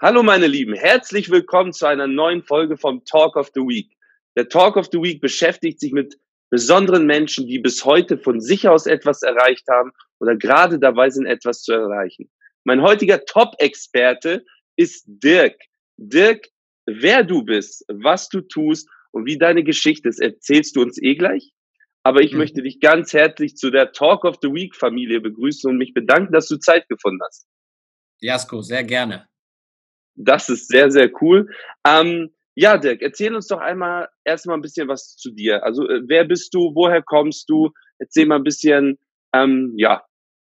Hallo meine Lieben, herzlich willkommen zu einer neuen Folge vom Talk of the Week. Der Talk of the Week beschäftigt sich mit besonderen Menschen, die bis heute von sich aus etwas erreicht haben oder gerade dabei sind, etwas zu erreichen. Mein heutiger Top-Experte ist Dirk. Dirk, wer du bist, was du tust und wie deine Geschichte ist, erzählst du uns eh gleich. Aber ich mhm. möchte dich ganz herzlich zu der Talk of the Week Familie begrüßen und mich bedanken, dass du Zeit gefunden hast. Jasko, sehr gerne. Das ist sehr, sehr cool. Ähm, ja, Dirk, erzähl uns doch einmal erstmal ein bisschen was zu dir. Also, äh, wer bist du? Woher kommst du? Erzähl mal ein bisschen, ähm, ja,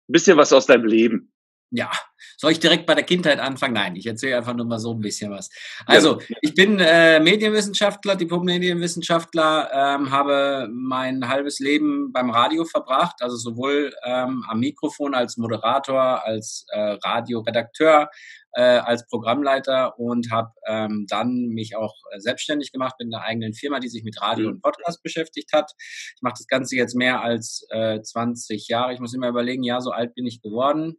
ein bisschen was aus deinem Leben. Ja, soll ich direkt bei der Kindheit anfangen? Nein, ich erzähle einfach nur mal so ein bisschen was. Also, ich bin äh, Medienwissenschaftler, Diplom-Medienwissenschaftler, ähm, habe mein halbes Leben beim Radio verbracht, also sowohl ähm, am Mikrofon als Moderator, als äh, Radioredakteur, äh, als Programmleiter und habe ähm, dann mich auch äh, selbstständig gemacht mit einer eigenen Firma, die sich mit Radio mhm. und Podcast beschäftigt hat. Ich mache das Ganze jetzt mehr als äh, 20 Jahre. Ich muss immer überlegen, ja, so alt bin ich geworden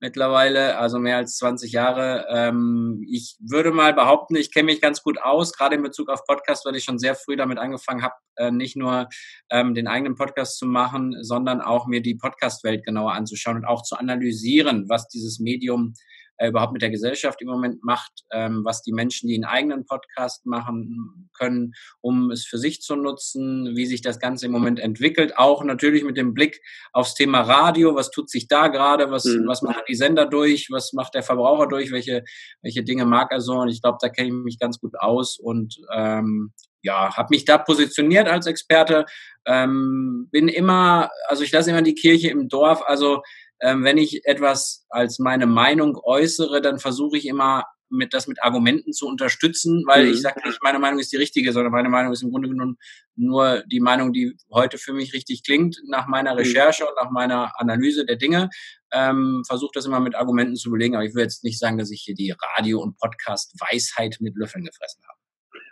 mittlerweile, also mehr als 20 Jahre. Ähm, ich würde mal behaupten, ich kenne mich ganz gut aus, gerade in Bezug auf Podcast, weil ich schon sehr früh damit angefangen habe, äh, nicht nur ähm, den eigenen Podcast zu machen, sondern auch mir die Podcast-Welt genauer anzuschauen und auch zu analysieren, was dieses Medium äh, überhaupt mit der Gesellschaft im Moment macht, ähm, was die Menschen, die einen eigenen Podcast machen können, um es für sich zu nutzen, wie sich das Ganze im Moment entwickelt, auch natürlich mit dem Blick aufs Thema Radio, was tut sich da gerade, was, mhm. was machen die Sender durch, was macht der Verbraucher durch, welche, welche Dinge mag er so? Und ich glaube, da kenne ich mich ganz gut aus und ähm, ja, habe mich da positioniert als Experte, ähm, bin immer, also ich lasse immer die Kirche im Dorf, also ähm, wenn ich etwas als meine Meinung äußere, dann versuche ich immer mit das mit Argumenten zu unterstützen, weil mhm. ich sage nicht, meine Meinung ist die richtige, sondern meine Meinung ist im Grunde genommen nur die Meinung, die heute für mich richtig klingt, nach meiner mhm. Recherche mhm. und nach meiner Analyse der Dinge. Ähm, versuche das immer mit Argumenten zu belegen, aber ich will jetzt nicht sagen, dass ich hier die Radio- und Podcast-Weisheit mit Löffeln gefressen habe.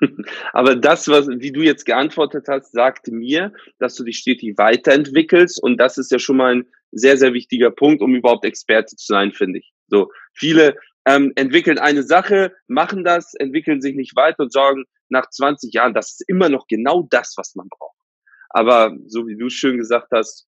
Aber das, was, wie du jetzt geantwortet hast, sagt mir, dass du dich stetig weiterentwickelst und das ist ja schon mal ein sehr, sehr wichtiger Punkt, um überhaupt Experte zu sein, finde ich. So, viele ähm, entwickeln eine Sache, machen das, entwickeln sich nicht weiter und sagen nach 20 Jahren, das ist immer noch genau das, was man braucht. Aber so wie du schön gesagt hast,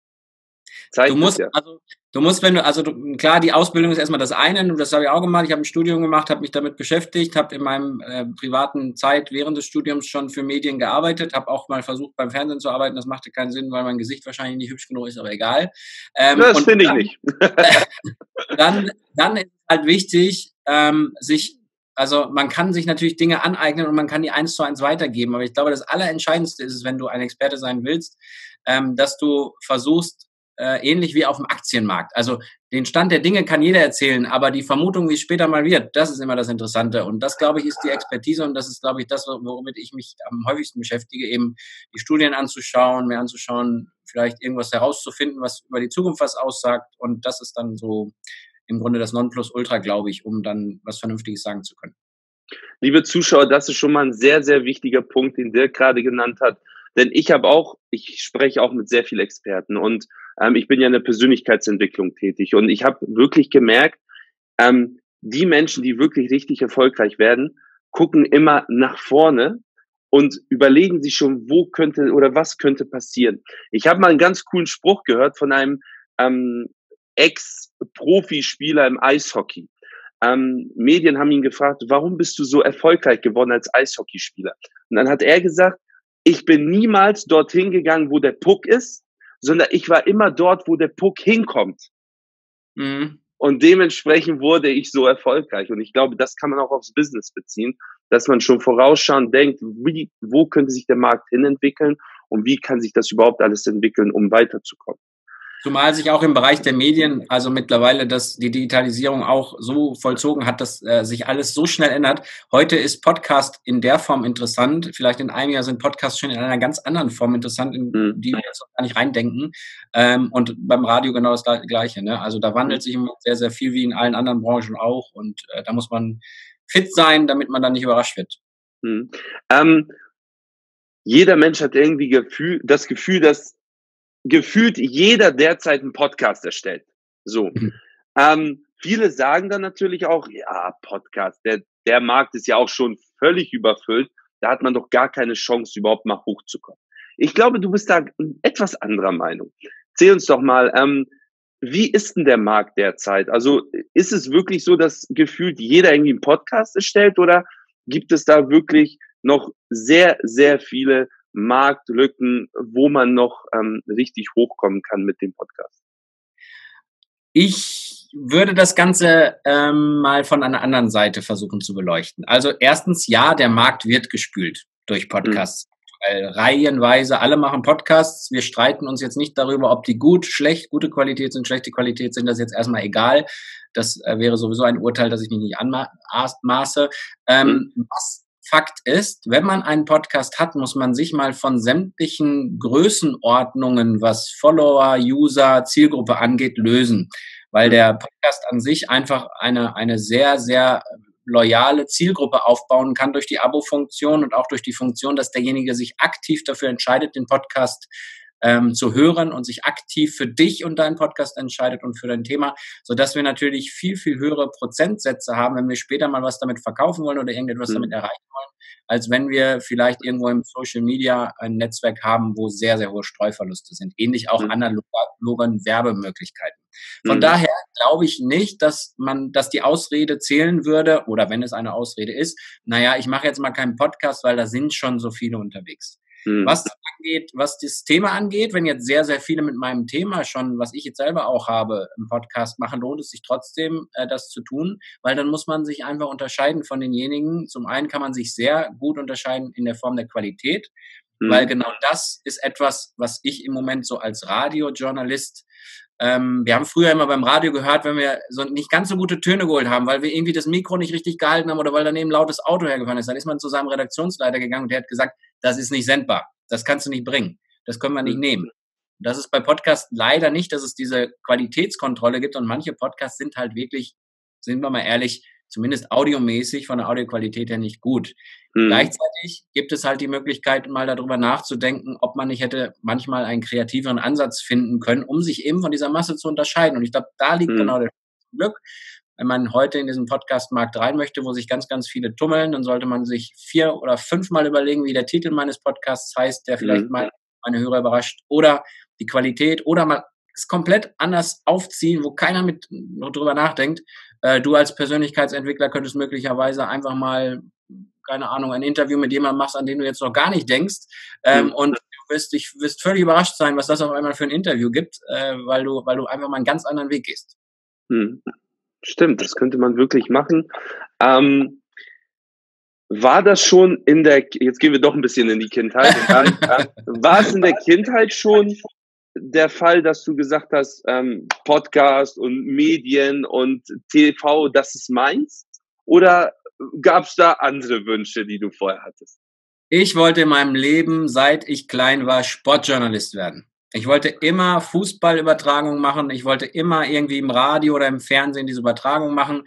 Zeit du musst, ja. also Du musst, wenn du, also du, klar, die Ausbildung ist erstmal das eine, und das habe ich auch gemacht. Ich habe ein Studium gemacht, habe mich damit beschäftigt, habe in meinem äh, privaten Zeit während des Studiums schon für Medien gearbeitet, habe auch mal versucht, beim Fernsehen zu arbeiten. Das machte keinen Sinn, weil mein Gesicht wahrscheinlich nicht hübsch genug ist, aber egal. Ähm, das finde ich nicht. dann, dann ist halt wichtig, ähm, sich also man kann sich natürlich Dinge aneignen und man kann die eins zu eins weitergeben. Aber ich glaube, das Allerentscheidendste ist es, wenn du ein Experte sein willst, ähm, dass du versuchst, äh, ähnlich wie auf dem Aktienmarkt. Also den Stand der Dinge kann jeder erzählen, aber die Vermutung, wie es später mal wird, das ist immer das Interessante. Und das, glaube ich, ist die Expertise und das ist, glaube ich, das, womit ich mich am häufigsten beschäftige, eben die Studien anzuschauen, mir anzuschauen, vielleicht irgendwas herauszufinden, was über die Zukunft was aussagt. Und das ist dann so im Grunde das Nonplusultra, glaube ich, um dann was Vernünftiges sagen zu können. Liebe Zuschauer, das ist schon mal ein sehr, sehr wichtiger Punkt, den Dirk gerade genannt hat. Denn ich habe auch, ich spreche auch mit sehr vielen Experten und ähm, ich bin ja in der Persönlichkeitsentwicklung tätig und ich habe wirklich gemerkt, ähm, die Menschen, die wirklich richtig erfolgreich werden, gucken immer nach vorne und überlegen sich schon, wo könnte oder was könnte passieren. Ich habe mal einen ganz coolen Spruch gehört von einem ähm, Ex-Profispieler im Eishockey. Ähm, Medien haben ihn gefragt, warum bist du so erfolgreich geworden als Eishockeyspieler? Und dann hat er gesagt, ich bin niemals dorthin gegangen, wo der Puck ist, sondern ich war immer dort, wo der Puck hinkommt. Mhm. Und dementsprechend wurde ich so erfolgreich. Und ich glaube, das kann man auch aufs Business beziehen, dass man schon vorausschauend denkt, wie, wo könnte sich der Markt hinentwickeln und wie kann sich das überhaupt alles entwickeln, um weiterzukommen. Zumal sich auch im Bereich der Medien, also mittlerweile, dass die Digitalisierung auch so vollzogen hat, dass äh, sich alles so schnell ändert. Heute ist Podcast in der Form interessant. Vielleicht in einem Jahr sind Podcasts schon in einer ganz anderen Form interessant, in mhm. die wir jetzt noch gar nicht reindenken. Ähm, und beim Radio genau das Gleiche. Ne? Also da wandelt sich sehr, sehr viel wie in allen anderen Branchen auch. Und äh, da muss man fit sein, damit man dann nicht überrascht wird. Mhm. Ähm, jeder Mensch hat irgendwie Gefühl, das Gefühl, dass gefühlt jeder derzeit einen Podcast erstellt. So. Mhm. Ähm, viele sagen dann natürlich auch, ja, Podcast, der, der Markt ist ja auch schon völlig überfüllt. Da hat man doch gar keine Chance, überhaupt mal hochzukommen. Ich glaube, du bist da etwas anderer Meinung. Erzähl uns doch mal, ähm, wie ist denn der Markt derzeit? Also ist es wirklich so, dass gefühlt jeder irgendwie einen Podcast erstellt oder gibt es da wirklich noch sehr, sehr viele Marktlücken, wo man noch ähm, richtig hochkommen kann mit dem Podcast? Ich würde das Ganze ähm, mal von einer anderen Seite versuchen zu beleuchten. Also erstens, ja, der Markt wird gespült durch mhm. Podcasts. Mhm. Reihenweise, alle machen Podcasts. Wir streiten uns jetzt nicht darüber, ob die gut, schlecht, gute Qualität sind, schlechte Qualität sind. Das ist jetzt erstmal egal. Das äh, wäre sowieso ein Urteil, das ich mich nicht anmaße. Ähm, mhm. Was Fakt ist, wenn man einen Podcast hat, muss man sich mal von sämtlichen Größenordnungen, was Follower, User, Zielgruppe angeht, lösen weil mhm. der Podcast an sich einfach eine, eine sehr, sehr loyale Zielgruppe aufbauen kann durch die Abo-Funktion und auch durch die Funktion, dass derjenige sich aktiv dafür entscheidet, den Podcast ähm, zu hören und sich aktiv für dich und deinen Podcast entscheidet und für dein Thema, so dass wir natürlich viel, viel höhere Prozentsätze haben, wenn wir später mal was damit verkaufen wollen oder irgendetwas mhm. damit erreichen wollen, als wenn wir vielleicht irgendwo im Social Media ein Netzwerk haben, wo sehr, sehr hohe Streuverluste sind. Ähnlich auch mhm. analogen Werbemöglichkeiten. Von mhm. daher glaube ich nicht, dass man, dass die Ausrede zählen würde, oder wenn es eine Ausrede ist, naja, ich mache jetzt mal keinen Podcast, weil da sind schon so viele unterwegs. Mhm. Was angeht, was das Thema angeht, wenn jetzt sehr, sehr viele mit meinem Thema schon, was ich jetzt selber auch habe, im Podcast machen, lohnt es sich trotzdem, äh, das zu tun, weil dann muss man sich einfach unterscheiden von denjenigen. Zum einen kann man sich sehr gut unterscheiden in der Form der Qualität, mhm. weil genau das ist etwas, was ich im Moment so als Radiojournalist ähm, wir haben früher immer beim Radio gehört, wenn wir so nicht ganz so gute Töne geholt haben, weil wir irgendwie das Mikro nicht richtig gehalten haben oder weil daneben lautes Auto hergefahren ist. Dann ist man zu seinem Redaktionsleiter gegangen und der hat gesagt, das ist nicht sendbar. Das kannst du nicht bringen. Das können wir nicht mhm. nehmen. Das ist bei Podcasts leider nicht, dass es diese Qualitätskontrolle gibt und manche Podcasts sind halt wirklich, sind wir mal ehrlich, zumindest audiomäßig von der Audioqualität her nicht gut. Mhm. Gleichzeitig gibt es halt die Möglichkeit, mal darüber nachzudenken, ob man nicht hätte manchmal einen kreativeren Ansatz finden können, um sich eben von dieser Masse zu unterscheiden. Und ich glaube, da liegt mhm. genau das Glück. Wenn man heute in diesen Podcast-Markt rein möchte, wo sich ganz, ganz viele tummeln, dann sollte man sich vier oder fünfmal überlegen, wie der Titel meines Podcasts heißt, der vielleicht mhm. mal meine Hörer überrascht oder die Qualität oder mal es komplett anders aufziehen, wo keiner mit noch drüber nachdenkt. Äh, du als Persönlichkeitsentwickler könntest möglicherweise einfach mal, keine Ahnung, ein Interview mit jemandem machst, an den du jetzt noch gar nicht denkst. Ähm, mhm. Und du wirst, dich, wirst völlig überrascht sein, was das auf einmal für ein Interview gibt, äh, weil, du, weil du einfach mal einen ganz anderen Weg gehst. Mhm. Stimmt, das könnte man wirklich machen. Ähm, war das schon in der, jetzt gehen wir doch ein bisschen in die Kindheit, dann, äh, war es in der Kindheit schon der Fall, dass du gesagt hast, ähm, Podcast und Medien und TV, das ist meins? Oder gab es da andere Wünsche, die du vorher hattest? Ich wollte in meinem Leben, seit ich klein war, Sportjournalist werden. Ich wollte immer Fußballübertragung machen. Ich wollte immer irgendwie im Radio oder im Fernsehen diese Übertragung machen.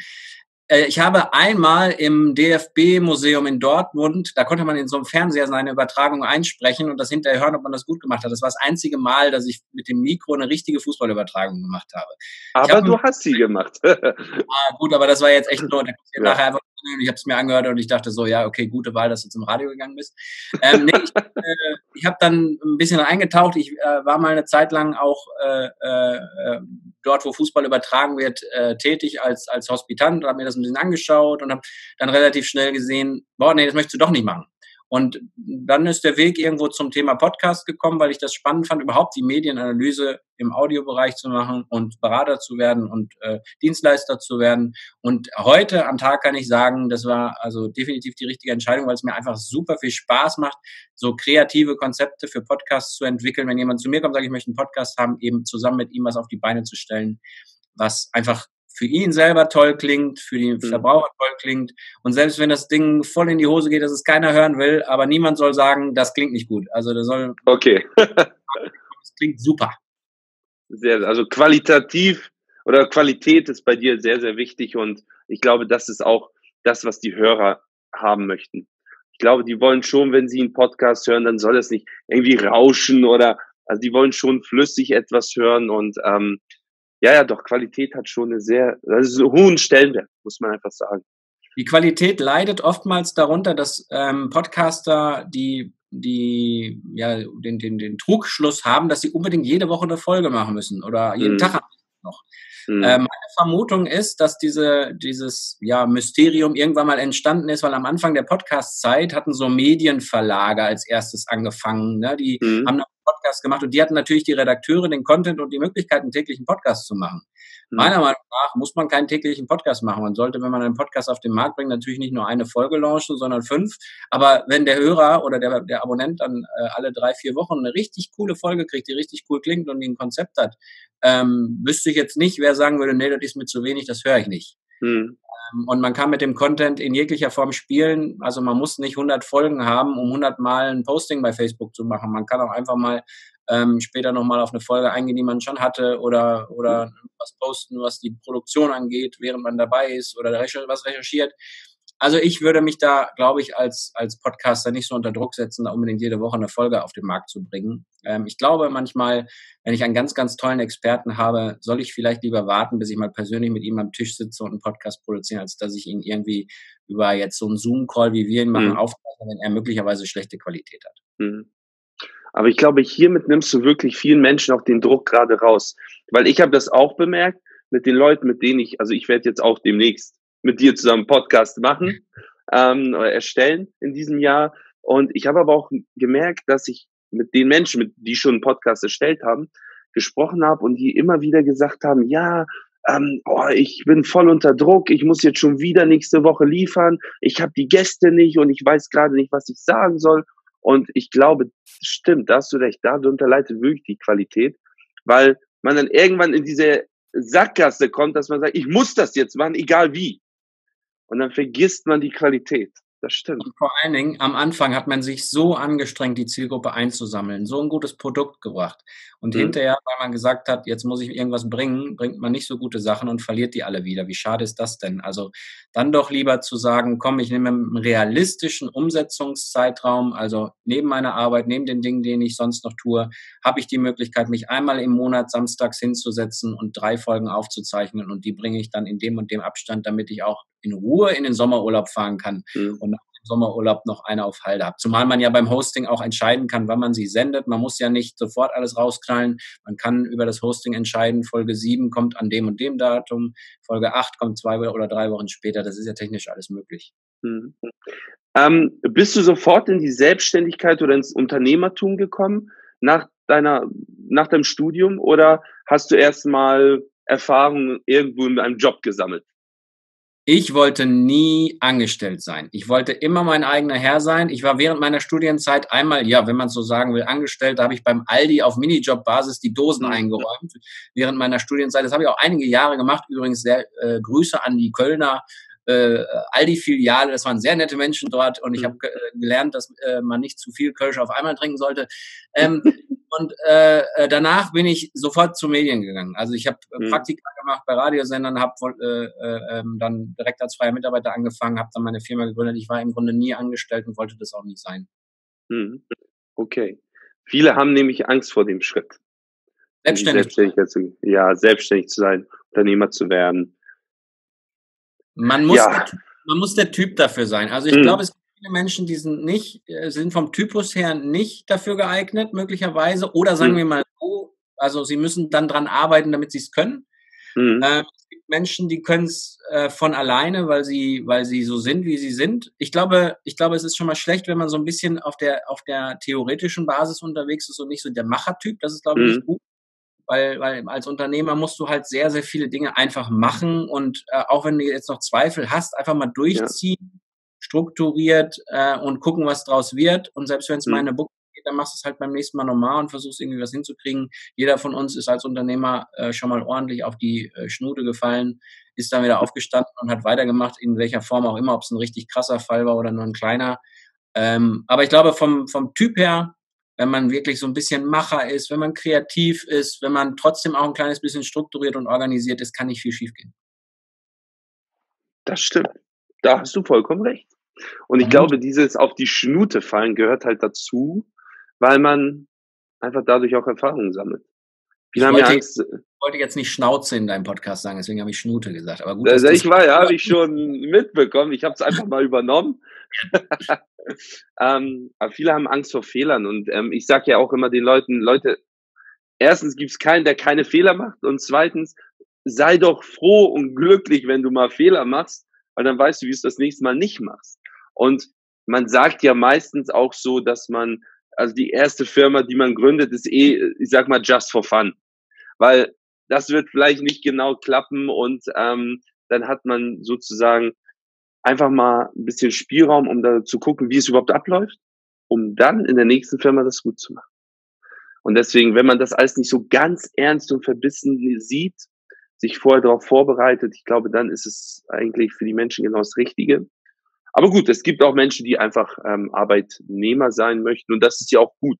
Äh, ich habe einmal im DFB-Museum in Dortmund, da konnte man in so einem Fernseher seine Übertragung einsprechen und das hinterher hören, ob man das gut gemacht hat. Das war das einzige Mal, dass ich mit dem Mikro eine richtige Fußballübertragung gemacht habe. Aber hab, du hast sie gemacht. ah, gut, aber das war jetzt echt nur, da ja. nachher einfach ich habe es mir angehört und ich dachte so, ja, okay, gute Wahl, dass du zum Radio gegangen bist. Ähm, nee, ich, äh, ich habe dann ein bisschen eingetaucht. Ich äh, war mal eine Zeit lang auch äh, äh, dort, wo Fußball übertragen wird, äh, tätig als, als Hospitant und habe mir das ein bisschen angeschaut und habe dann relativ schnell gesehen, boah, nee, das möchtest du doch nicht machen. Und dann ist der Weg irgendwo zum Thema Podcast gekommen, weil ich das spannend fand, überhaupt die Medienanalyse im Audiobereich zu machen und Berater zu werden und äh, Dienstleister zu werden. Und heute am Tag kann ich sagen, das war also definitiv die richtige Entscheidung, weil es mir einfach super viel Spaß macht, so kreative Konzepte für Podcasts zu entwickeln. Wenn jemand zu mir kommt sagt, ich möchte einen Podcast haben, eben zusammen mit ihm was auf die Beine zu stellen, was einfach für ihn selber toll klingt, für die mhm. Verbraucher toll klingt. Und selbst wenn das Ding voll in die Hose geht, dass es keiner hören will, aber niemand soll sagen, das klingt nicht gut. Also das soll. Okay. das klingt super. Sehr, also qualitativ oder Qualität ist bei dir sehr, sehr wichtig und ich glaube, das ist auch das, was die Hörer haben möchten. Ich glaube, die wollen schon, wenn sie einen Podcast hören, dann soll es nicht irgendwie rauschen oder also die wollen schon flüssig etwas hören und ähm, ja, ja, doch, Qualität hat schon eine sehr, also einen hohen Stellenwert, muss man einfach sagen. Die Qualität leidet oftmals darunter, dass ähm, Podcaster die die ja den, den, den Trugschluss haben, dass sie unbedingt jede Woche eine Folge machen müssen oder jeden mhm. Tag noch. Mhm. Äh, meine Vermutung ist, dass diese, dieses ja, Mysterium irgendwann mal entstanden ist, weil am Anfang der Podcast-Zeit hatten so Medienverlage als erstes angefangen. Ne? Die mhm. haben einen Podcast gemacht und die hatten natürlich die Redakteure, den Content und die Möglichkeit, einen täglichen Podcast zu machen. Mhm. Meiner Meinung nach muss man keinen täglichen Podcast machen. Man sollte, wenn man einen Podcast auf den Markt bringt, natürlich nicht nur eine Folge launchen, sondern fünf. Aber wenn der Hörer oder der, der Abonnent dann äh, alle drei, vier Wochen eine richtig coole Folge kriegt, die richtig cool klingt und die ein Konzept hat, ähm, wüsste ich jetzt nicht, wer sagen würde, nee, das ist mir zu wenig, das höre ich nicht. Mhm. und man kann mit dem Content in jeglicher Form spielen. Also man muss nicht 100 Folgen haben, um 100 Mal ein Posting bei Facebook zu machen. Man kann auch einfach mal ähm, später nochmal auf eine Folge eingehen, die man schon hatte oder, oder was posten, was die Produktion angeht, während man dabei ist oder was recherchiert. Also ich würde mich da, glaube ich, als, als Podcaster nicht so unter Druck setzen, da unbedingt jede Woche eine Folge auf den Markt zu bringen. Ähm, ich glaube manchmal, wenn ich einen ganz, ganz tollen Experten habe, soll ich vielleicht lieber warten, bis ich mal persönlich mit ihm am Tisch sitze und einen Podcast produziere, als dass ich ihn irgendwie über jetzt so einen Zoom-Call, wie wir ihn machen, mhm. aufzeichne, wenn er möglicherweise schlechte Qualität hat. Mhm. Aber ich glaube, hiermit nimmst du wirklich vielen Menschen auch den Druck gerade raus. Weil ich habe das auch bemerkt mit den Leuten, mit denen ich, also ich werde jetzt auch demnächst mit dir zusammen Podcast machen, ähm, erstellen in diesem Jahr. Und ich habe aber auch gemerkt, dass ich mit den Menschen, mit, die schon einen Podcast erstellt haben, gesprochen habe und die immer wieder gesagt haben, ja, ähm, oh, ich bin voll unter Druck, ich muss jetzt schon wieder nächste Woche liefern, ich habe die Gäste nicht und ich weiß gerade nicht, was ich sagen soll. Und ich glaube, stimmt, da hast du recht, darunter leitet wirklich die Qualität, weil man dann irgendwann in diese Sackgasse kommt, dass man sagt, ich muss das jetzt machen, egal wie. Und dann vergisst man die Qualität. Das stimmt. Und vor allen Dingen, am Anfang hat man sich so angestrengt, die Zielgruppe einzusammeln, so ein gutes Produkt gebracht. Und mhm. hinterher, weil man gesagt hat, jetzt muss ich irgendwas bringen, bringt man nicht so gute Sachen und verliert die alle wieder. Wie schade ist das denn? Also dann doch lieber zu sagen, komm, ich nehme einen realistischen Umsetzungszeitraum, also neben meiner Arbeit, neben den Dingen, die ich sonst noch tue, habe ich die Möglichkeit, mich einmal im Monat samstags hinzusetzen und drei Folgen aufzuzeichnen und die bringe ich dann in dem und dem Abstand, damit ich auch in Ruhe in den Sommerurlaub fahren kann mhm. und nach dem Sommerurlaub noch eine auf Halde habe. Zumal man ja beim Hosting auch entscheiden kann, wann man sie sendet. Man muss ja nicht sofort alles rausknallen. Man kann über das Hosting entscheiden, Folge 7 kommt an dem und dem Datum, Folge 8 kommt zwei oder drei Wochen später. Das ist ja technisch alles möglich. Mhm. Ähm, bist du sofort in die Selbstständigkeit oder ins Unternehmertum gekommen nach deiner, nach deinem Studium oder hast du erstmal Erfahrungen irgendwo in einem Job gesammelt? Ich wollte nie angestellt sein. Ich wollte immer mein eigener Herr sein. Ich war während meiner Studienzeit einmal, ja, wenn man so sagen will, angestellt. Da habe ich beim Aldi auf Minijob-Basis die Dosen mhm. eingeräumt. Während meiner Studienzeit. Das habe ich auch einige Jahre gemacht. Übrigens sehr äh, Grüße an die Kölner äh, Aldi-Filiale. Das waren sehr nette Menschen dort und ich mhm. habe äh, gelernt, dass äh, man nicht zu viel Kölsch auf einmal trinken sollte. Ähm, und äh, äh, danach bin ich sofort zu Medien gegangen. Also ich habe mhm. Praktika gemacht bei Radiosendern, habe äh, äh, ähm, dann direkt als freier Mitarbeiter angefangen, habe dann meine Firma gegründet. Ich war im Grunde nie angestellt und wollte das auch nie sein. Mhm. Okay. Viele haben nämlich Angst vor dem Schritt. Selbstständig. Selbstständig ja, selbstständig zu sein, Unternehmer zu werden. Man muss, ja. der, man muss der Typ dafür sein. Also ich mhm. glaube, es gibt viele Menschen, die sind nicht, äh, sind vom Typus her nicht dafür geeignet, möglicherweise. Oder sagen mhm. wir mal so, also sie müssen dann dran arbeiten, damit sie es können. Mhm. Ähm, es gibt Menschen, die können es äh, von alleine, weil sie, weil sie so sind, wie sie sind. Ich glaube, ich glaube, es ist schon mal schlecht, wenn man so ein bisschen auf der, auf der theoretischen Basis unterwegs ist und nicht so der Machertyp. Das ist, glaube ich, nicht mhm. gut weil, weil als Unternehmer musst du halt sehr, sehr viele Dinge einfach machen und äh, auch wenn du jetzt noch Zweifel hast, einfach mal durchziehen, ja. strukturiert äh, und gucken, was draus wird. Und selbst wenn es mhm. mal in eine Buch geht, dann machst du es halt beim nächsten Mal normal und versuchst irgendwie was hinzukriegen. Jeder von uns ist als Unternehmer äh, schon mal ordentlich auf die äh, Schnute gefallen, ist dann wieder aufgestanden und hat weitergemacht, in welcher Form auch immer, ob es ein richtig krasser Fall war oder nur ein kleiner. Ähm, aber ich glaube, vom, vom Typ her wenn man wirklich so ein bisschen Macher ist, wenn man kreativ ist, wenn man trotzdem auch ein kleines bisschen strukturiert und organisiert ist, kann nicht viel schiefgehen. Das stimmt. Da hast du vollkommen recht. Und ich mhm. glaube, dieses auf die Schnute fallen gehört halt dazu, weil man einfach dadurch auch Erfahrungen sammelt. Haben ja Angst. Ich wollte jetzt nicht Schnauze in deinem Podcast sagen, deswegen habe ich Schnute gesagt. Aber gut, also ich war, ja, habe ich schon mitbekommen. Ich habe es einfach mal übernommen. ähm, aber viele haben Angst vor Fehlern und ähm, ich sage ja auch immer den Leuten, Leute, erstens gibt es keinen, der keine Fehler macht und zweitens, sei doch froh und glücklich, wenn du mal Fehler machst, weil dann weißt du, wie du es das nächste Mal nicht machst. Und man sagt ja meistens auch so, dass man, also die erste Firma, die man gründet, ist eh, ich sag mal, just for fun. Weil das wird vielleicht nicht genau klappen und ähm, dann hat man sozusagen einfach mal ein bisschen Spielraum, um da zu gucken, wie es überhaupt abläuft, um dann in der nächsten Firma das gut zu machen. Und deswegen, wenn man das alles nicht so ganz ernst und verbissen sieht, sich vorher darauf vorbereitet, ich glaube, dann ist es eigentlich für die Menschen genau das Richtige. Aber gut, es gibt auch Menschen, die einfach ähm, Arbeitnehmer sein möchten und das ist ja auch gut.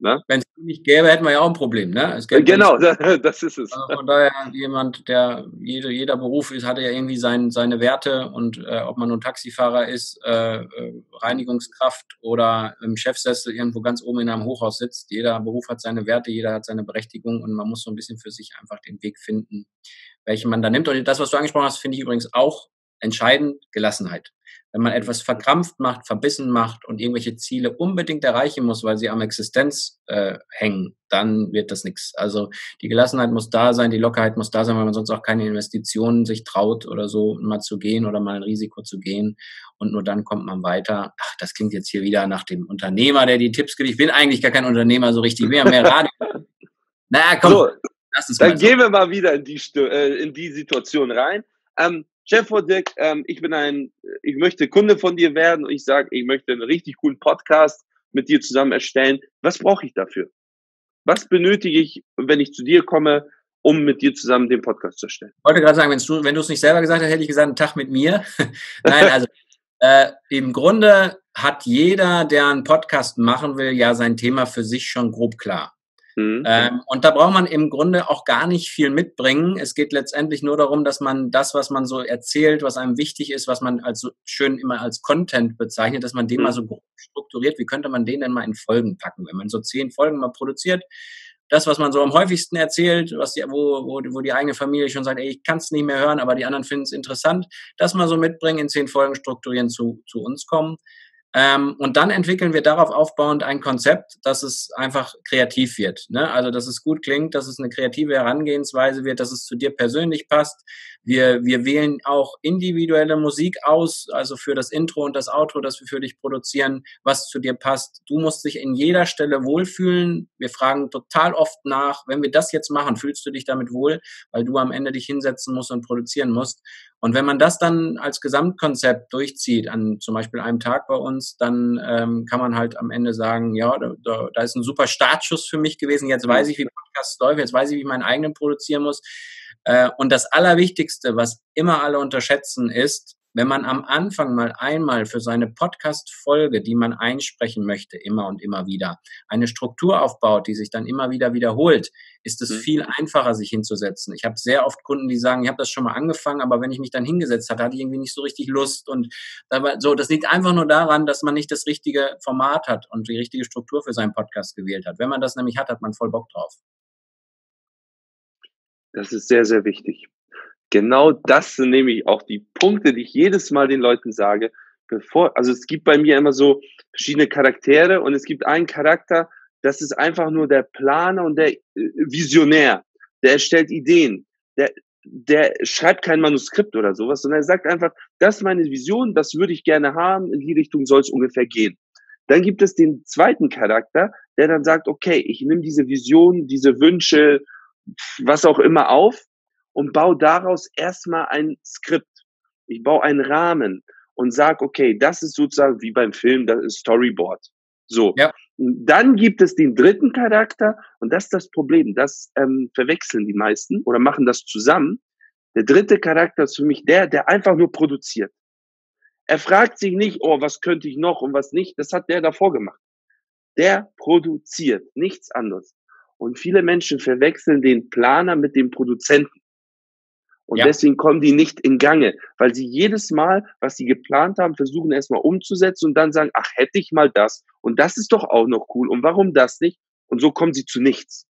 Ne? Wenn es nicht gäbe, hätten wir ja auch ein Problem. Ne? genau, das ist es. Also von daher jemand, der jede, jeder Beruf ist, hat ja irgendwie sein, seine Werte und äh, ob man nun Taxifahrer ist, äh, äh, Reinigungskraft oder im Chefsessel irgendwo ganz oben in einem Hochhaus sitzt. Jeder Beruf hat seine Werte, jeder hat seine Berechtigung und man muss so ein bisschen für sich einfach den Weg finden, welchen man da nimmt. Und das, was du angesprochen hast, finde ich übrigens auch entscheidend Gelassenheit. Wenn man etwas verkrampft macht, verbissen macht und irgendwelche Ziele unbedingt erreichen muss, weil sie am Existenz äh, hängen, dann wird das nichts. Also die Gelassenheit muss da sein, die Lockerheit muss da sein, weil man sonst auch keine Investitionen sich traut oder so mal zu gehen oder mal ein Risiko zu gehen. Und nur dann kommt man weiter. Ach, das klingt jetzt hier wieder nach dem Unternehmer, der die Tipps gibt. Ich bin eigentlich gar kein Unternehmer so richtig. Ich bin ja mehr Radio. naja, komm. So, dann gehen wir mal wieder in die, äh, in die Situation rein. Ähm, Chef Dick, ähm, ich bin ein, ich möchte Kunde von dir werden und ich sage, ich möchte einen richtig coolen Podcast mit dir zusammen erstellen. Was brauche ich dafür? Was benötige ich, wenn ich zu dir komme, um mit dir zusammen den Podcast zu erstellen? Ich wollte gerade sagen, du, wenn du es nicht selber gesagt hast, hätte ich gesagt, einen Tag mit mir. Nein, also äh, im Grunde hat jeder, der einen Podcast machen will, ja sein Thema für sich schon grob klar. Mhm. Ähm, und da braucht man im Grunde auch gar nicht viel mitbringen. Es geht letztendlich nur darum, dass man das, was man so erzählt, was einem wichtig ist, was man als so schön immer als Content bezeichnet, dass man den mhm. mal so strukturiert. Wie könnte man den denn mal in Folgen packen? Wenn man so zehn Folgen mal produziert, das, was man so am häufigsten erzählt, was die, wo, wo, wo die eigene Familie schon sagt, ey, ich kann es nicht mehr hören, aber die anderen finden es interessant, das mal so mitbringen, in zehn Folgen strukturieren zu, zu uns kommen. Ähm, und dann entwickeln wir darauf aufbauend ein Konzept, dass es einfach kreativ wird. Ne? Also, dass es gut klingt, dass es eine kreative Herangehensweise wird, dass es zu dir persönlich passt. Wir, wir wählen auch individuelle Musik aus, also für das Intro und das Outro, das wir für dich produzieren, was zu dir passt. Du musst dich in jeder Stelle wohlfühlen. Wir fragen total oft nach, wenn wir das jetzt machen, fühlst du dich damit wohl, weil du am Ende dich hinsetzen musst und produzieren musst. Und wenn man das dann als Gesamtkonzept durchzieht, an zum Beispiel einem Tag bei uns, dann ähm, kann man halt am Ende sagen, ja, da, da, ist ein super Startschuss für mich gewesen. Jetzt weiß ich, wie Podcast läuft, jetzt weiß ich, wie ich meinen eigenen produzieren muss. Äh, und das Allerwichtigste, was immer alle unterschätzen, ist, wenn man am Anfang mal einmal für seine Podcast-Folge, die man einsprechen möchte, immer und immer wieder, eine Struktur aufbaut, die sich dann immer wieder wiederholt, ist es mhm. viel einfacher, sich hinzusetzen. Ich habe sehr oft Kunden, die sagen, ich habe das schon mal angefangen, aber wenn ich mich dann hingesetzt hatte, hatte ich irgendwie nicht so richtig Lust. Und so, das liegt einfach nur daran, dass man nicht das richtige Format hat und die richtige Struktur für seinen Podcast gewählt hat. Wenn man das nämlich hat, hat man voll Bock drauf. Das ist sehr, sehr wichtig. Genau das sind nämlich auch die Punkte, die ich jedes Mal den Leuten sage, bevor, also es gibt bei mir immer so verschiedene Charaktere und es gibt einen Charakter, das ist einfach nur der Planer und der äh, Visionär. Der erstellt Ideen. Der, der schreibt kein Manuskript oder sowas, sondern er sagt einfach, das ist meine Vision, das würde ich gerne haben, in die Richtung soll es ungefähr gehen. Dann gibt es den zweiten Charakter, der dann sagt, okay, ich nehme diese Vision, diese Wünsche, was auch immer auf und baue daraus erstmal ein Skript. Ich baue einen Rahmen und sag, okay, das ist sozusagen wie beim Film, das ist Storyboard. So. Ja. Dann gibt es den dritten Charakter und das ist das Problem. Das ähm, verwechseln die meisten oder machen das zusammen. Der dritte Charakter ist für mich der, der einfach nur produziert. Er fragt sich nicht, oh, was könnte ich noch und was nicht. Das hat der davor gemacht. Der produziert, nichts anderes. Und viele Menschen verwechseln den Planer mit dem Produzenten. Und ja. deswegen kommen die nicht in Gange, weil sie jedes Mal, was sie geplant haben, versuchen erstmal umzusetzen und dann sagen, ach, hätte ich mal das. Und das ist doch auch noch cool. Und warum das nicht? Und so kommen sie zu nichts.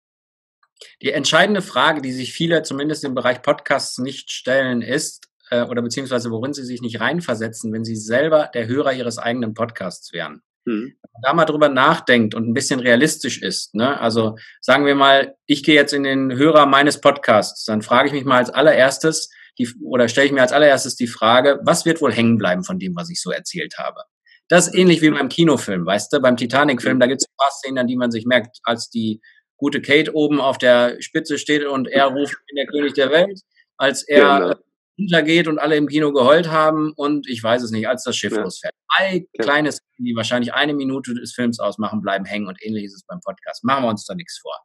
Die entscheidende Frage, die sich viele zumindest im Bereich Podcasts nicht stellen, ist, äh, oder beziehungsweise worin sie sich nicht reinversetzen, wenn sie selber der Hörer ihres eigenen Podcasts wären. Mhm. Wenn man da mal drüber nachdenkt und ein bisschen realistisch ist, ne? also sagen wir mal, ich gehe jetzt in den Hörer meines Podcasts, dann frage ich mich mal als allererstes, die, oder stelle ich mir als allererstes die Frage, was wird wohl hängen bleiben von dem, was ich so erzählt habe? Das ist ähnlich wie beim Kinofilm, weißt du, beim Titanic-Film, da gibt es ein paar Szenen, an die man sich merkt, als die gute Kate oben auf der Spitze steht und er ruft, ich bin der König der Welt, als er genau. Untergeht und alle im Kino geheult haben und ich weiß es nicht, als das Schiff ja. losfährt. Drei ja. kleine Szenen, die wahrscheinlich eine Minute des Films ausmachen, bleiben hängen und ähnlich ist es beim Podcast. Machen wir uns da nichts vor.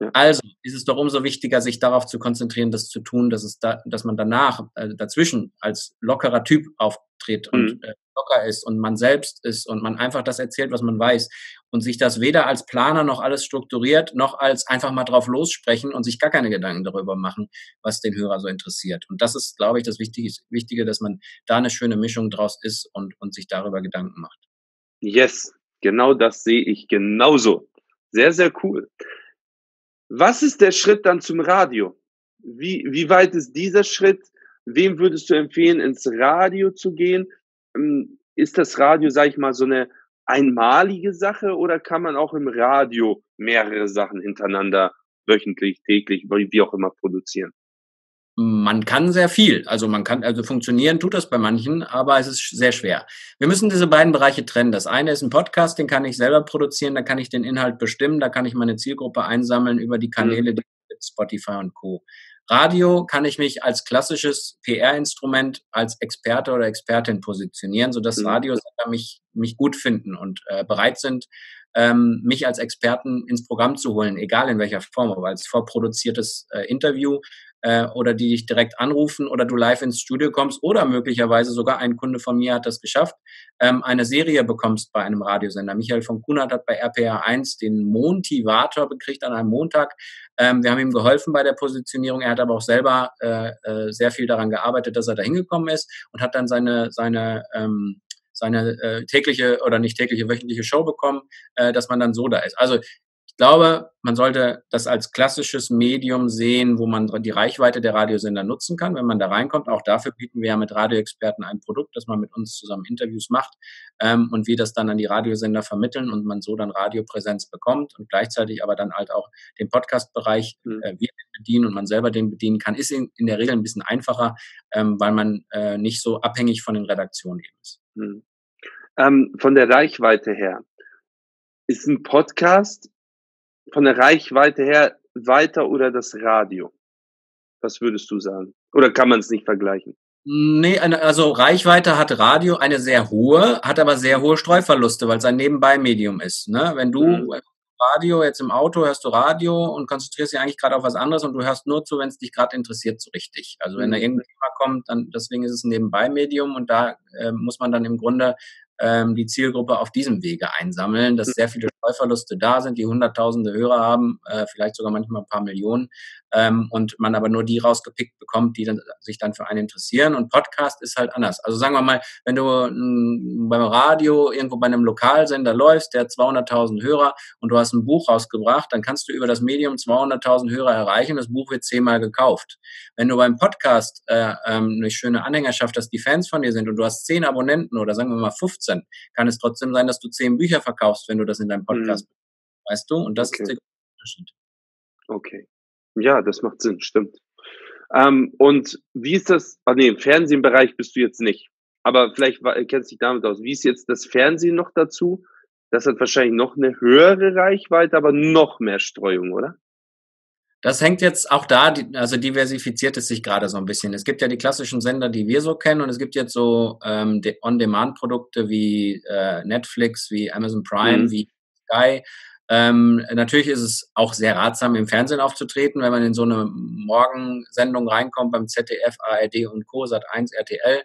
Ja. Also ist es doch umso wichtiger, sich darauf zu konzentrieren, das zu tun, dass es da, dass man danach äh, dazwischen als lockerer Typ auftritt mhm. und äh, locker ist und man selbst ist und man einfach das erzählt, was man weiß und sich das weder als Planer noch alles strukturiert, noch als einfach mal drauf lossprechen und sich gar keine Gedanken darüber machen, was den Hörer so interessiert. Und das ist, glaube ich, das Wichtige, Wichtige dass man da eine schöne Mischung draus ist und, und sich darüber Gedanken macht. Yes, genau das sehe ich genauso. Sehr, sehr cool. Was ist der Schritt dann zum Radio? Wie, wie weit ist dieser Schritt? Wem würdest du empfehlen, ins Radio zu gehen? Ähm, ist das Radio, sag ich mal, so eine einmalige Sache oder kann man auch im Radio mehrere Sachen hintereinander wöchentlich, täglich, wie auch immer produzieren? Man kann sehr viel. Also man kann, also funktionieren tut das bei manchen, aber es ist sehr schwer. Wir müssen diese beiden Bereiche trennen. Das eine ist ein Podcast, den kann ich selber produzieren, da kann ich den Inhalt bestimmen, da kann ich meine Zielgruppe einsammeln über die Kanäle, mhm. Spotify und Co. Radio kann ich mich als klassisches PR-Instrument als Experte oder Expertin positionieren, sodass mhm. Radiosender mich, mich gut finden und äh, bereit sind, ähm, mich als Experten ins Programm zu holen, egal in welcher Form, ob als vorproduziertes äh, Interview äh, oder die dich direkt anrufen oder du live ins Studio kommst oder möglicherweise sogar ein Kunde von mir hat das geschafft, ähm, eine Serie bekommst bei einem Radiosender. Michael von Kunert hat bei RPA 1 den Montivator bekriegt an einem Montag. Ähm, wir haben ihm geholfen bei der Positionierung. Er hat aber auch selber äh, äh, sehr viel daran gearbeitet, dass er da hingekommen ist und hat dann seine, seine ähm, seine äh, tägliche oder nicht tägliche, wöchentliche Show bekommen, äh, dass man dann so da ist. Also ich glaube, man sollte das als klassisches Medium sehen, wo man die Reichweite der Radiosender nutzen kann, wenn man da reinkommt. Auch dafür bieten wir ja mit Radioexperten ein Produkt, dass man mit uns zusammen Interviews macht ähm, und wir das dann an die Radiosender vermitteln und man so dann Radiopräsenz bekommt und gleichzeitig aber dann halt auch den Podcast-Bereich mhm. äh, wir bedienen und man selber den bedienen kann, ist in, in der Regel ein bisschen einfacher, ähm, weil man äh, nicht so abhängig von den Redaktionen eben ist. Mhm. Ähm, von der Reichweite her, ist ein Podcast von der Reichweite her weiter oder das Radio? Was würdest du sagen? Oder kann man es nicht vergleichen? Nee, also Reichweite hat Radio eine sehr hohe, hat aber sehr hohe Streuverluste, weil es ein Nebenbei-Medium ist. Ne? Wenn du mhm. Radio, jetzt im Auto hörst du Radio und konzentrierst dich eigentlich gerade auf was anderes und du hörst nur zu, wenn es dich gerade interessiert, so richtig. Also wenn da mhm. irgendein Thema kommt, dann deswegen ist es ein Nebenbei-Medium und da äh, muss man dann im Grunde ähm, die Zielgruppe auf diesem Wege einsammeln, dass hm. sehr viele Streuverluste da sind, die hunderttausende Hörer haben, äh, vielleicht sogar manchmal ein paar Millionen ähm, und man aber nur die rausgepickt bekommt, die dann, sich dann für einen interessieren. Und Podcast ist halt anders. Also sagen wir mal, wenn du m, beim Radio irgendwo bei einem Lokalsender läufst, der 200.000 Hörer und du hast ein Buch rausgebracht, dann kannst du über das Medium 200.000 Hörer erreichen. Das Buch wird zehnmal gekauft. Wenn du beim Podcast äh, ähm, eine schöne Anhängerschaft hast, die Fans von dir sind und du hast zehn Abonnenten oder sagen wir mal 15, kann es trotzdem sein, dass du zehn Bücher verkaufst, wenn du das in deinem Podcast mhm. weißt du? Und das okay. ist der Unterschied. Okay. Ja, das macht Sinn, stimmt. Ähm, und wie ist das? Ah, nee, im Fernsehbereich bist du jetzt nicht. Aber vielleicht kennst du dich damit aus. Wie ist jetzt das Fernsehen noch dazu? Das hat wahrscheinlich noch eine höhere Reichweite, aber noch mehr Streuung, oder? Das hängt jetzt auch da, also diversifiziert es sich gerade so ein bisschen. Es gibt ja die klassischen Sender, die wir so kennen, und es gibt jetzt so ähm, On-Demand-Produkte wie äh, Netflix, wie Amazon Prime, mhm. wie Sky, ähm, natürlich ist es auch sehr ratsam, im Fernsehen aufzutreten, wenn man in so eine Morgensendung reinkommt beim ZDF, ARD und Co., Sat1, RTL.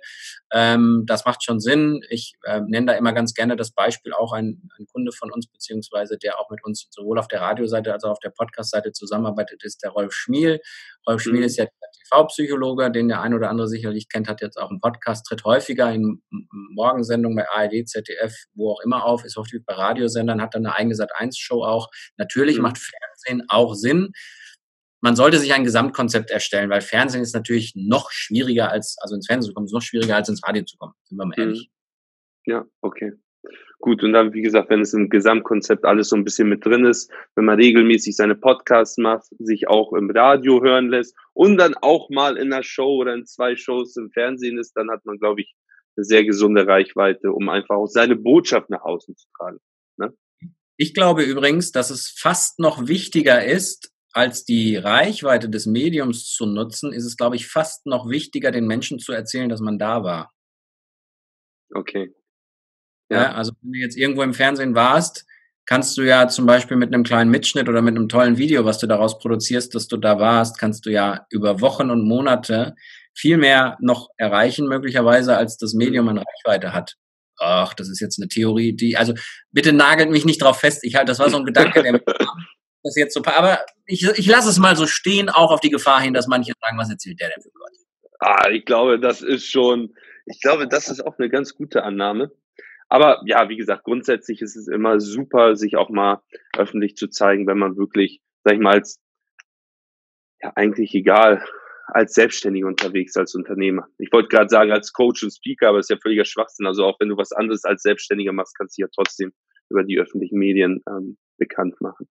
Ähm, das macht schon Sinn. Ich äh, nenne da immer ganz gerne das Beispiel auch ein, ein Kunde von uns, beziehungsweise der auch mit uns sowohl auf der Radioseite als auch auf der Podcast-Seite zusammenarbeitet, ist der Rolf Schmiel. Rolf Schmiel mhm. ist ja der TV-Psychologe, den der ein oder andere sicherlich kennt, hat jetzt auch einen Podcast, tritt häufiger in Morgensendungen bei ARD, ZDF, wo auch immer auf, ist häufig bei Radiosendern, hat dann eine eigene Sat1-Show auch. Natürlich mhm. macht Fernsehen auch Sinn. man sollte sich ein Gesamtkonzept erstellen, weil Fernsehen ist natürlich noch schwieriger als, also ins Fernsehen zu kommen, ist noch schwieriger als ins Radio zu kommen, sind wir mal mhm. ehrlich. Ja, okay. Gut, und dann, wie gesagt, wenn es im Gesamtkonzept alles so ein bisschen mit drin ist, wenn man regelmäßig seine Podcasts macht, sich auch im Radio hören lässt und dann auch mal in einer Show oder in zwei Shows im Fernsehen ist, dann hat man, glaube ich, eine sehr gesunde Reichweite, um einfach auch seine Botschaft nach außen zu tragen. Ne? Ich glaube übrigens, dass es fast noch wichtiger ist, als die Reichweite des Mediums zu nutzen, ist es, glaube ich, fast noch wichtiger, den Menschen zu erzählen, dass man da war. Okay. Ja. ja. also wenn du jetzt irgendwo im Fernsehen warst, kannst du ja zum Beispiel mit einem kleinen Mitschnitt oder mit einem tollen Video, was du daraus produzierst, dass du da warst, kannst du ja über Wochen und Monate viel mehr noch erreichen, möglicherweise, als das Medium an Reichweite hat. Ach, das ist jetzt eine Theorie, die, also bitte nagelt mich nicht drauf fest. Ich halt, das war so ein Gedanke, der das jetzt so, aber ich, ich lasse es mal so stehen, auch auf die Gefahr hin, dass manche sagen, was erzählt der denn für Gott? Ah, ich glaube, das ist schon, ich glaube, das ist auch eine ganz gute Annahme. Aber ja, wie gesagt, grundsätzlich ist es immer super, sich auch mal öffentlich zu zeigen, wenn man wirklich, sag ich mal, als, ja, eigentlich egal, als Selbstständiger unterwegs, als Unternehmer. Ich wollte gerade sagen, als Coach und Speaker, aber das ist ja völliger Schwachsinn. Also auch wenn du was anderes als Selbstständiger machst, kannst du ja trotzdem über die öffentlichen Medien ähm, bekannt machen.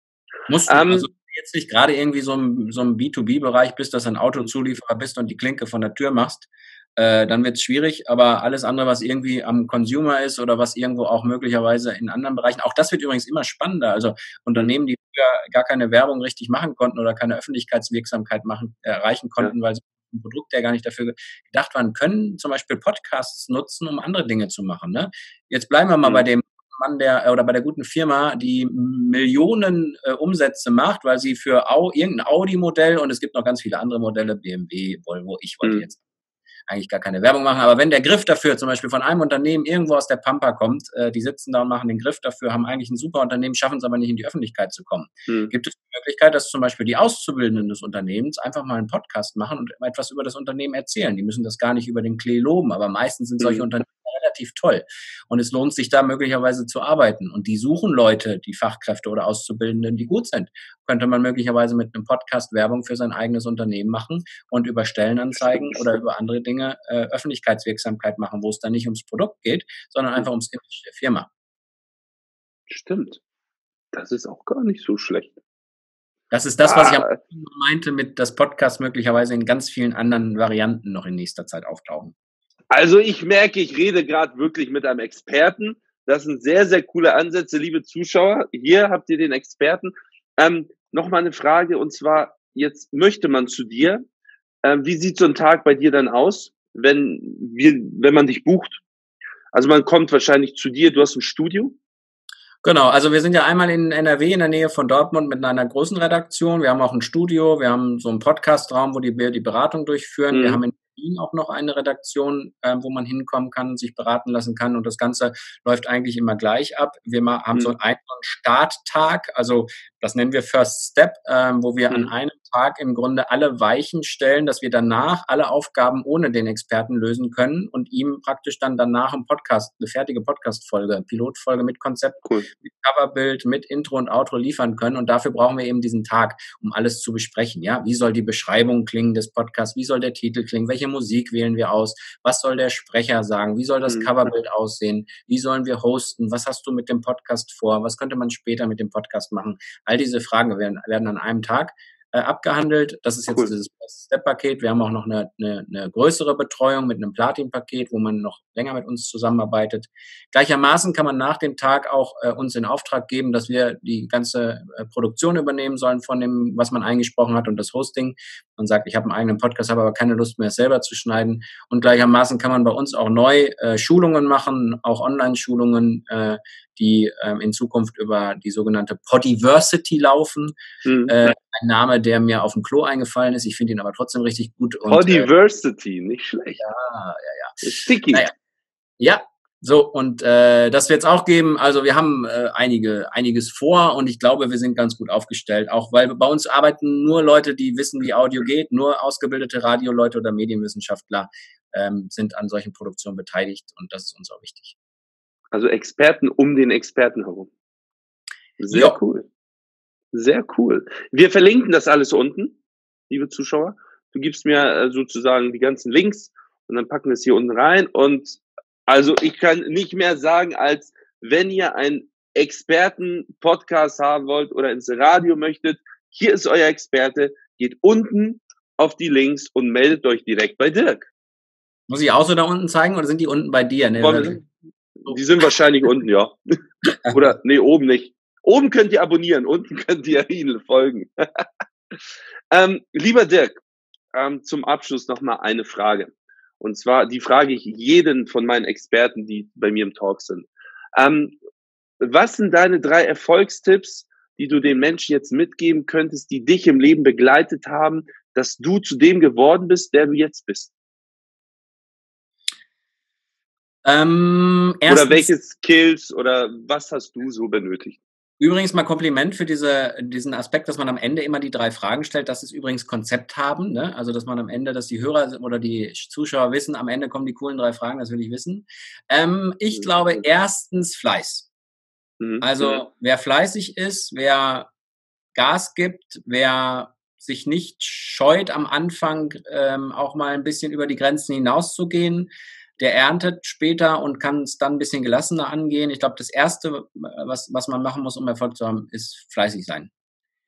Musst du, ähm, also jetzt nicht gerade irgendwie so im, so im B2B-Bereich bist, dass du ein Autozulieferer bist und die Klinke von der Tür machst, äh, dann wird es schwierig. Aber alles andere, was irgendwie am Consumer ist oder was irgendwo auch möglicherweise in anderen Bereichen, auch das wird übrigens immer spannender. Also Unternehmen, die früher gar keine Werbung richtig machen konnten oder keine Öffentlichkeitswirksamkeit machen, erreichen konnten, ja. weil sie ein Produkt, der gar nicht dafür gedacht war, können zum Beispiel Podcasts nutzen, um andere Dinge zu machen. Ne? Jetzt bleiben wir mal mhm. bei dem Mann der äh, oder bei der guten Firma, die Millionen äh, Umsätze macht, weil sie für Au, irgendein Audi-Modell und es gibt noch ganz viele andere Modelle, BMW, Volvo, ich wollte mhm. jetzt eigentlich gar keine Werbung machen, aber wenn der Griff dafür zum Beispiel von einem Unternehmen irgendwo aus der Pampa kommt, äh, die sitzen da und machen den Griff dafür, haben eigentlich ein super Unternehmen, schaffen es aber nicht in die Öffentlichkeit zu kommen. Mhm. Gibt es die Möglichkeit, dass zum Beispiel die Auszubildenden des Unternehmens einfach mal einen Podcast machen und etwas über das Unternehmen erzählen? Die müssen das gar nicht über den Klee loben, aber meistens sind solche mhm. Unternehmen relativ toll. Und es lohnt sich da möglicherweise zu arbeiten. Und die suchen Leute, die Fachkräfte oder Auszubildenden, die gut sind. Könnte man möglicherweise mit einem Podcast Werbung für sein eigenes Unternehmen machen und über Stellenanzeigen oder über andere Dinge äh, Öffentlichkeitswirksamkeit machen, wo es dann nicht ums Produkt geht, sondern einfach ums Image der Firma. Stimmt. Das ist auch gar nicht so schlecht. Das ist das, was ah. ich am meinte, mit das Podcast möglicherweise in ganz vielen anderen Varianten noch in nächster Zeit auftauchen. Also ich merke, ich rede gerade wirklich mit einem Experten. Das sind sehr, sehr coole Ansätze, liebe Zuschauer. Hier habt ihr den Experten. Ähm, Nochmal eine Frage, und zwar, jetzt möchte man zu dir. Ähm, wie sieht so ein Tag bei dir dann aus, wenn, wir, wenn man dich bucht? Also man kommt wahrscheinlich zu dir, du hast ein Studio. Genau, also wir sind ja einmal in NRW in der Nähe von Dortmund mit einer großen Redaktion. Wir haben auch ein Studio, wir haben so einen Podcastraum, wo die, die Beratung durchführen. Mhm. Wir haben in Berlin auch noch eine Redaktion, äh, wo man hinkommen kann und sich beraten lassen kann. Und das Ganze läuft eigentlich immer gleich ab. Wir haben mhm. so einen Starttag, also das nennen wir First Step, äh, wo wir mhm. an einem Tag im Grunde alle Weichen stellen, dass wir danach alle Aufgaben ohne den Experten lösen können und ihm praktisch dann danach ein Podcast, eine fertige Podcast-Folge, Pilotfolge mit Konzept, cool. mit Coverbild, mit Intro und Outro liefern können. Und dafür brauchen wir eben diesen Tag, um alles zu besprechen. Ja, wie soll die Beschreibung klingen des Podcasts? Wie soll der Titel klingen? Welche Musik wählen wir aus? Was soll der Sprecher sagen? Wie soll das mhm. Coverbild aussehen? Wie sollen wir hosten? Was hast du mit dem Podcast vor? Was könnte man später mit dem Podcast machen? All diese Fragen werden, werden an einem Tag äh, abgehandelt. Das ist jetzt cool. dieses Step-Paket. Wir haben auch noch eine, eine, eine größere Betreuung mit einem Platin-Paket, wo man noch länger mit uns zusammenarbeitet. Gleichermaßen kann man nach dem Tag auch äh, uns in Auftrag geben, dass wir die ganze äh, Produktion übernehmen sollen von dem, was man eingesprochen hat und das Hosting. Man sagt, ich habe einen eigenen Podcast, habe aber keine Lust mehr, es selber zu schneiden. Und gleichermaßen kann man bei uns auch neu äh, Schulungen machen, auch Online-Schulungen, äh, die ähm, in Zukunft über die sogenannte Podiversity laufen. Mhm. Äh, ein Name, der mir auf dem Klo eingefallen ist. Ich finde ihn aber trotzdem richtig gut. Und, Podiversity, äh, nicht schlecht. Ja, ja, ja. Sticky. Naja. Ja, so, und äh, das wird es auch geben. Also wir haben äh, einige, einiges vor und ich glaube, wir sind ganz gut aufgestellt. Auch weil bei uns arbeiten nur Leute, die wissen, wie Audio geht, nur ausgebildete Radioleute oder Medienwissenschaftler ähm, sind an solchen Produktionen beteiligt und das ist uns auch wichtig. Also Experten um den Experten herum. Sehr jo. cool. Sehr cool. Wir verlinken das alles unten. liebe Zuschauer. Du gibst mir äh, sozusagen die ganzen Links und dann packen wir es hier unten rein. Und also ich kann nicht mehr sagen, als wenn ihr einen Experten-Podcast haben wollt oder ins Radio möchtet, hier ist euer Experte, geht unten auf die Links und meldet euch direkt bei Dirk. Muss ich auch so da unten zeigen oder sind die unten bei dir? Ne? Die sind wahrscheinlich unten, ja. Oder, nee, oben nicht. Oben könnt ihr abonnieren, unten könnt ihr ihnen folgen. ähm, lieber Dirk, ähm, zum Abschluss nochmal eine Frage. Und zwar, die frage ich jeden von meinen Experten, die bei mir im Talk sind. Ähm, was sind deine drei Erfolgstipps, die du den Menschen jetzt mitgeben könntest, die dich im Leben begleitet haben, dass du zu dem geworden bist, der du jetzt bist? Ähm, erstens, oder welche Skills oder was hast du so benötigt? Übrigens mal Kompliment für diese, diesen Aspekt, dass man am Ende immer die drei Fragen stellt. Das ist übrigens Konzept haben. Ne? Also, dass man am Ende, dass die Hörer oder die Zuschauer wissen, am Ende kommen die coolen drei Fragen, das will ich wissen. Ähm, ich mhm. glaube, erstens Fleiß. Mhm. Also, wer fleißig ist, wer Gas gibt, wer sich nicht scheut, am Anfang ähm, auch mal ein bisschen über die Grenzen hinauszugehen, der erntet später und kann es dann ein bisschen gelassener angehen. Ich glaube, das Erste, was, was man machen muss, um Erfolg zu haben, ist fleißig sein.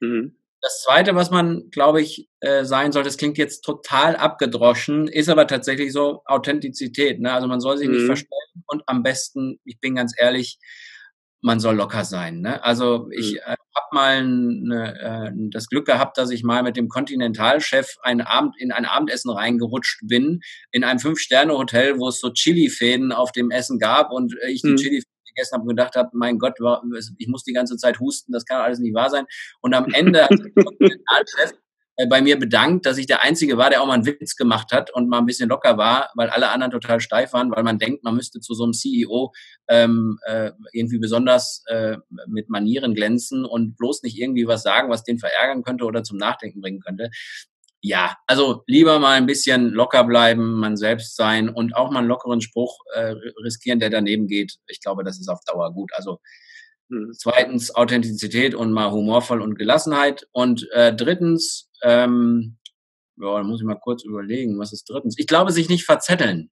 Mhm. Das Zweite, was man, glaube ich, äh, sein sollte, das klingt jetzt total abgedroschen, ist aber tatsächlich so Authentizität. Ne? Also man soll sich mhm. nicht verstellen und am besten, ich bin ganz ehrlich, man soll locker sein. Ne? Also ich mhm. äh, habe mal eine, äh, das Glück gehabt, dass ich mal mit dem Kontinentalchef ein Abend, in ein Abendessen reingerutscht bin, in einem Fünf-Sterne-Hotel, wo es so Chili-Fäden auf dem Essen gab und ich die mhm. Chili gegessen habe und gedacht habe, mein Gott, ich muss die ganze Zeit husten, das kann alles nicht wahr sein. Und am Ende hat der Kontinentalchef bei mir bedankt, dass ich der Einzige war, der auch mal einen Witz gemacht hat und mal ein bisschen locker war, weil alle anderen total steif waren, weil man denkt, man müsste zu so einem CEO ähm, äh, irgendwie besonders äh, mit Manieren glänzen und bloß nicht irgendwie was sagen, was den verärgern könnte oder zum Nachdenken bringen könnte. Ja, also lieber mal ein bisschen locker bleiben, man selbst sein und auch mal einen lockeren Spruch äh, riskieren, der daneben geht. Ich glaube, das ist auf Dauer gut. Also hm. Zweitens Authentizität und mal humorvoll und Gelassenheit. Und äh, drittens ähm, ja, da muss ich mal kurz überlegen, was ist drittens? Ich glaube, sich nicht verzetteln.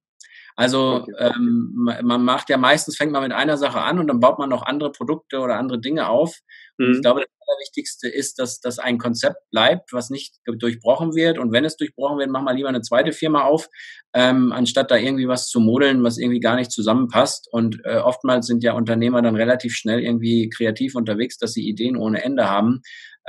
Also ähm, man macht ja meistens, fängt man mit einer Sache an und dann baut man noch andere Produkte oder andere Dinge auf. Und ich mhm. glaube, das Allerwichtigste ist, dass das ein Konzept bleibt, was nicht durchbrochen wird. Und wenn es durchbrochen wird, mach mal lieber eine zweite Firma auf, ähm, anstatt da irgendwie was zu modeln, was irgendwie gar nicht zusammenpasst. Und äh, oftmals sind ja Unternehmer dann relativ schnell irgendwie kreativ unterwegs, dass sie Ideen ohne Ende haben.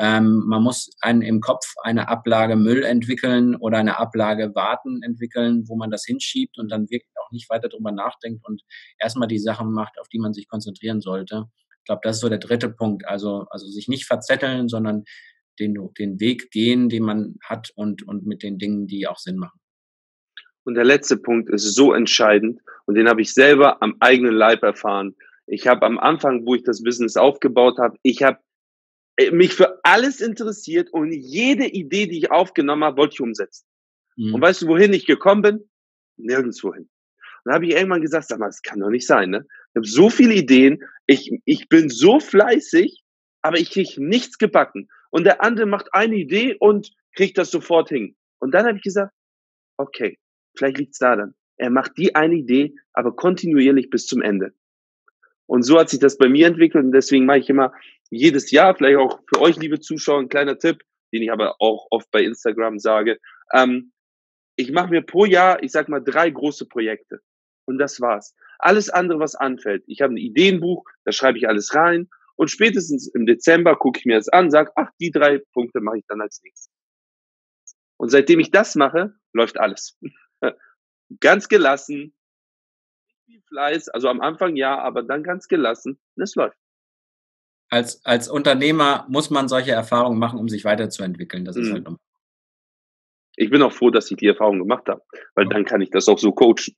Ähm, man muss einen im Kopf eine Ablage Müll entwickeln oder eine Ablage Warten entwickeln, wo man das hinschiebt und dann wirklich auch nicht weiter drüber nachdenkt und erstmal die Sachen macht, auf die man sich konzentrieren sollte. Ich glaube, das ist so der dritte Punkt. Also, also sich nicht verzetteln, sondern den, den Weg gehen, den man hat und, und mit den Dingen, die auch Sinn machen. Und der letzte Punkt ist so entscheidend und den habe ich selber am eigenen Leib erfahren. Ich habe am Anfang, wo ich das Business aufgebaut habe, ich habe äh, mich für alles interessiert und jede Idee, die ich aufgenommen habe, wollte ich umsetzen. Mhm. Und weißt du, wohin ich gekommen bin? Nirgendwo hin. Und dann habe ich irgendwann gesagt, sag mal, das kann doch nicht sein, ne? Ich habe so viele Ideen, ich, ich bin so fleißig, aber ich kriege nichts gebacken. Und der andere macht eine Idee und kriegt das sofort hin. Und dann habe ich gesagt, okay, vielleicht liegt's da dann. Er macht die eine Idee, aber kontinuierlich bis zum Ende. Und so hat sich das bei mir entwickelt und deswegen mache ich immer jedes Jahr, vielleicht auch für euch, liebe Zuschauer, ein kleiner Tipp, den ich aber auch oft bei Instagram sage. Ähm, ich mache mir pro Jahr, ich sag mal, drei große Projekte. Und das war's. Alles andere, was anfällt. Ich habe ein Ideenbuch, da schreibe ich alles rein. Und spätestens im Dezember gucke ich mir das an, sage, ach, die drei Punkte mache ich dann als nächstes. Und seitdem ich das mache, läuft alles. ganz gelassen, Fleiß, also am Anfang ja, aber dann ganz gelassen und es läuft. Als, als Unternehmer muss man solche Erfahrungen machen, um sich weiterzuentwickeln. Das ist mhm. halt normal. Ich bin auch froh, dass ich die Erfahrung gemacht habe, weil dann kann ich das auch so coachen.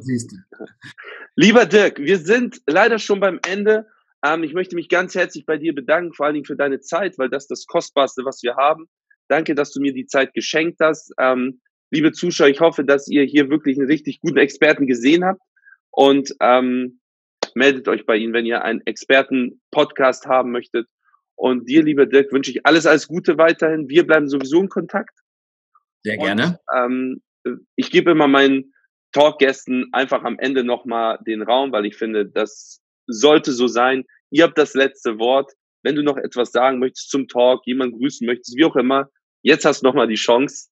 siehst du. Lieber Dirk, wir sind leider schon beim Ende. Ähm, ich möchte mich ganz herzlich bei dir bedanken, vor allen Dingen für deine Zeit, weil das das Kostbarste, was wir haben. Danke, dass du mir die Zeit geschenkt hast. Ähm, liebe Zuschauer, ich hoffe, dass ihr hier wirklich einen richtig guten Experten gesehen habt und ähm, meldet euch bei ihm, wenn ihr einen Experten-Podcast haben möchtet. Und dir, lieber Dirk, wünsche ich alles, alles Gute weiterhin. Wir bleiben sowieso in Kontakt. Sehr gerne. Und, ähm, ich gebe immer meinen Talkgästen einfach am Ende nochmal den Raum, weil ich finde, das sollte so sein. Ihr habt das letzte Wort. Wenn du noch etwas sagen möchtest zum Talk, jemand grüßen möchtest, wie auch immer, jetzt hast du nochmal die Chance.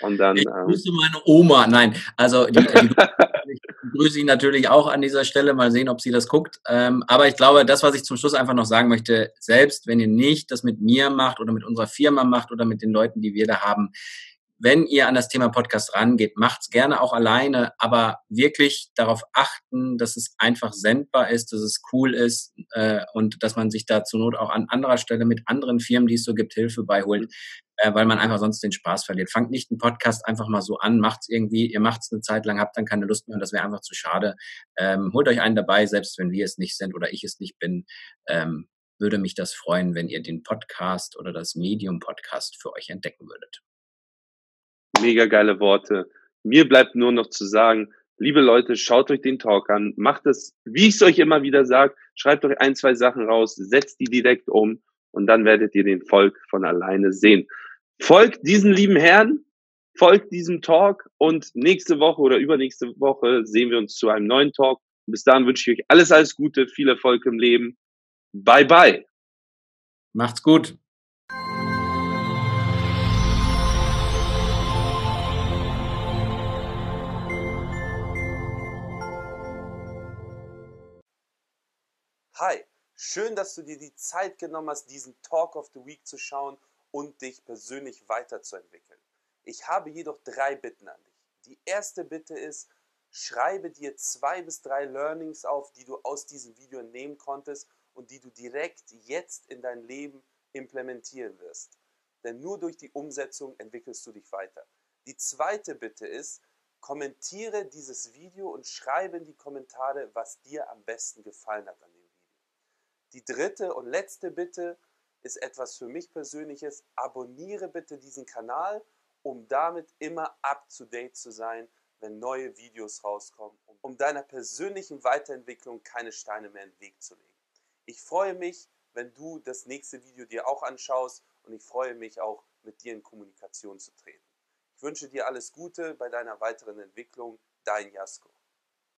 Und dann, ich ähm, grüße meine Oma. Nein, also die, die grüße ich natürlich auch an dieser Stelle. Mal sehen, ob sie das guckt. Ähm, aber ich glaube, das, was ich zum Schluss einfach noch sagen möchte, selbst wenn ihr nicht das mit mir macht oder mit unserer Firma macht oder mit den Leuten, die wir da haben, wenn ihr an das Thema Podcast rangeht, macht's gerne auch alleine, aber wirklich darauf achten, dass es einfach sendbar ist, dass es cool ist äh, und dass man sich da zur Not auch an anderer Stelle mit anderen Firmen, die es so gibt, Hilfe beiholt, äh, weil man einfach sonst den Spaß verliert. Fangt nicht einen Podcast einfach mal so an, macht's irgendwie, ihr macht's eine Zeit lang, habt dann keine Lust mehr und das wäre einfach zu schade. Ähm, holt euch einen dabei, selbst wenn wir es nicht sind oder ich es nicht bin. Ähm, würde mich das freuen, wenn ihr den Podcast oder das Medium Podcast für euch entdecken würdet mega geile Worte. Mir bleibt nur noch zu sagen, liebe Leute, schaut euch den Talk an, macht es, wie ich es euch immer wieder sage, schreibt euch ein, zwei Sachen raus, setzt die direkt um und dann werdet ihr den Volk von alleine sehen. Folgt diesen lieben Herrn, folgt diesem Talk und nächste Woche oder übernächste Woche sehen wir uns zu einem neuen Talk. Bis dahin wünsche ich euch alles, alles Gute, viel Erfolg im Leben. Bye, bye. Macht's gut. Hi, schön, dass du dir die Zeit genommen hast, diesen Talk of the Week zu schauen und dich persönlich weiterzuentwickeln. Ich habe jedoch drei Bitten an dich. Die erste Bitte ist, schreibe dir zwei bis drei Learnings auf, die du aus diesem Video nehmen konntest und die du direkt jetzt in dein Leben implementieren wirst. Denn nur durch die Umsetzung entwickelst du dich weiter. Die zweite Bitte ist, kommentiere dieses Video und schreibe in die Kommentare, was dir am besten gefallen hat an dem die dritte und letzte Bitte ist etwas für mich persönliches. Abonniere bitte diesen Kanal, um damit immer up-to-date zu sein, wenn neue Videos rauskommen, um deiner persönlichen Weiterentwicklung keine Steine mehr in den Weg zu legen. Ich freue mich, wenn du das nächste Video dir auch anschaust und ich freue mich auch, mit dir in Kommunikation zu treten. Ich wünsche dir alles Gute bei deiner weiteren Entwicklung. Dein Jasko.